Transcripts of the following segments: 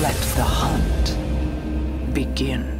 Let the hunt begin.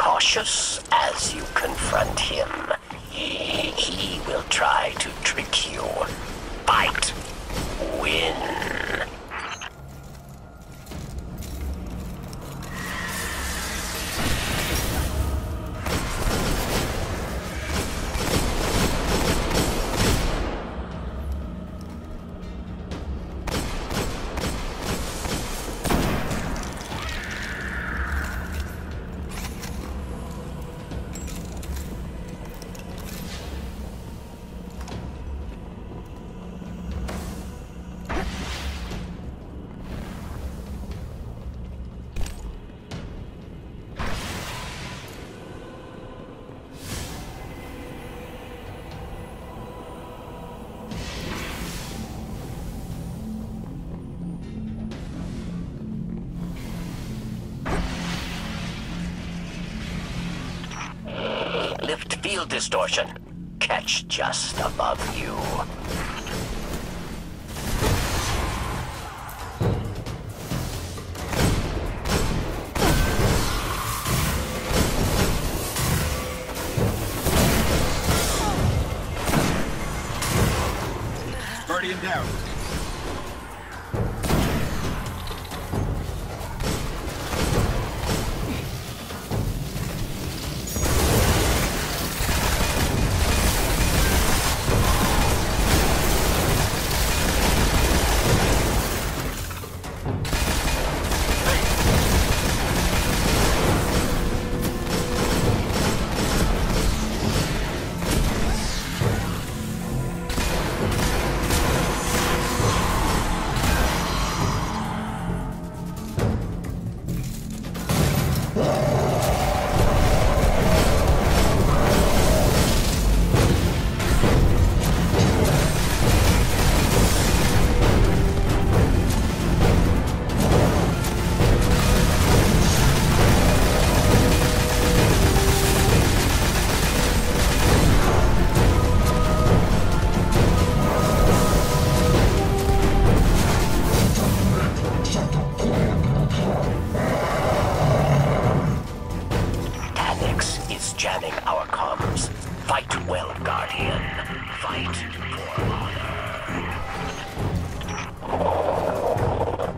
Cautious as you confront him. He, will try to trick you. Fight. Win. Field distortion. Catch just above you. Guardian down. Our comms. Fight well, Guardian. Fight for honor.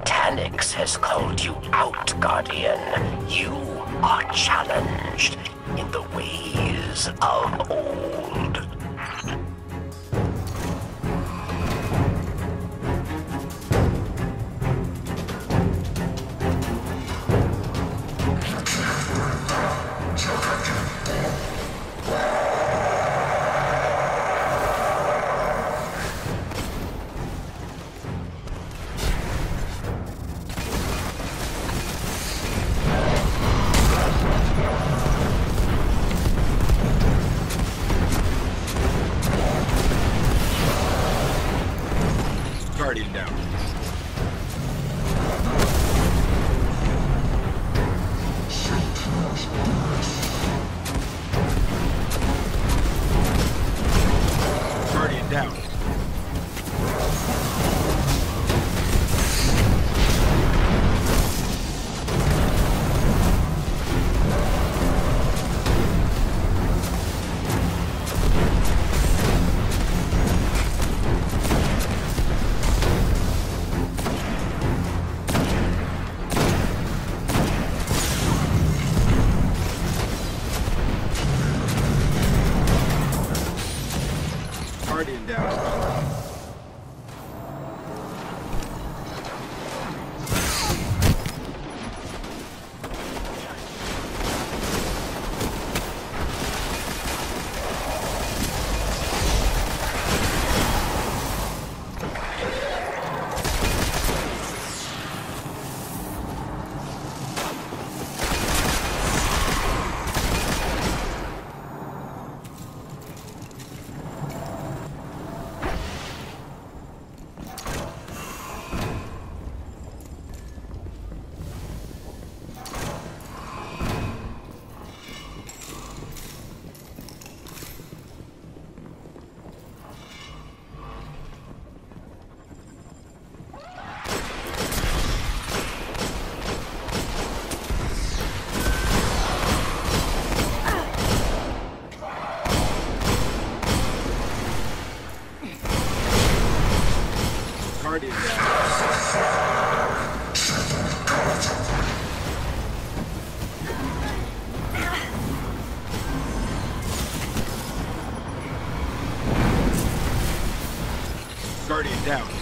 Taniks has called you out, Guardian. You are challenged in the ways of old. Guardian down. already Guardian down.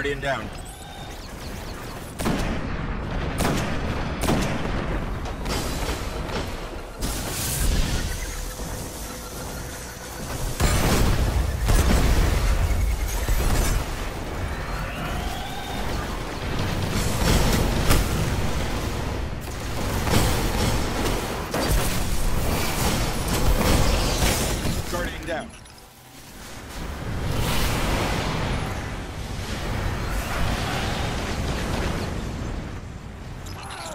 Guardian down.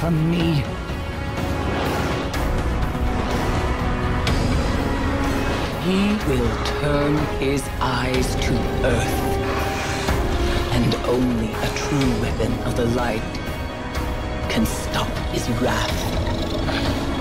from me. He will turn his eyes to Earth. And only a true weapon of the light can stop his wrath.